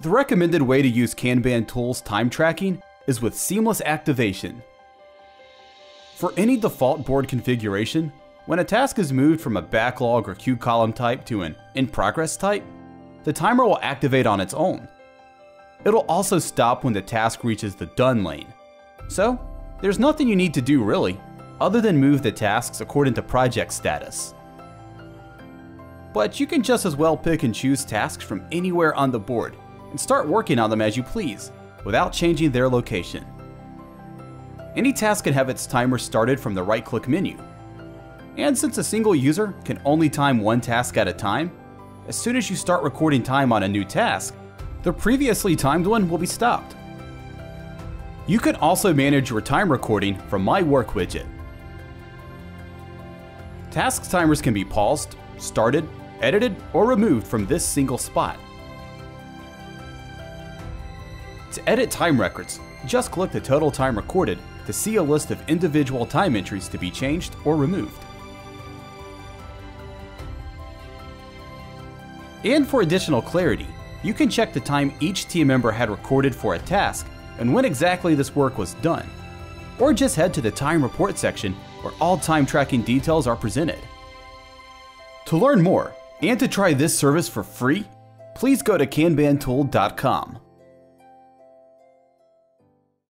The recommended way to use Kanban Tools time tracking is with seamless activation. For any default board configuration, when a task is moved from a backlog or queue column type to an in progress type, the timer will activate on its own. It'll also stop when the task reaches the done lane. So, there's nothing you need to do really, other than move the tasks according to project status. But you can just as well pick and choose tasks from anywhere on the board and start working on them as you please, without changing their location. Any task can have its timer started from the right-click menu. And since a single user can only time one task at a time, as soon as you start recording time on a new task, the previously timed one will be stopped. You can also manage your time recording from My Work widget. Task timers can be paused, started, edited, or removed from this single spot. To edit time records, just click the total time recorded to see a list of individual time entries to be changed or removed. And for additional clarity, you can check the time each team member had recorded for a task and when exactly this work was done. Or just head to the time report section where all time tracking details are presented. To learn more and to try this service for free, please go to kanbantool.com.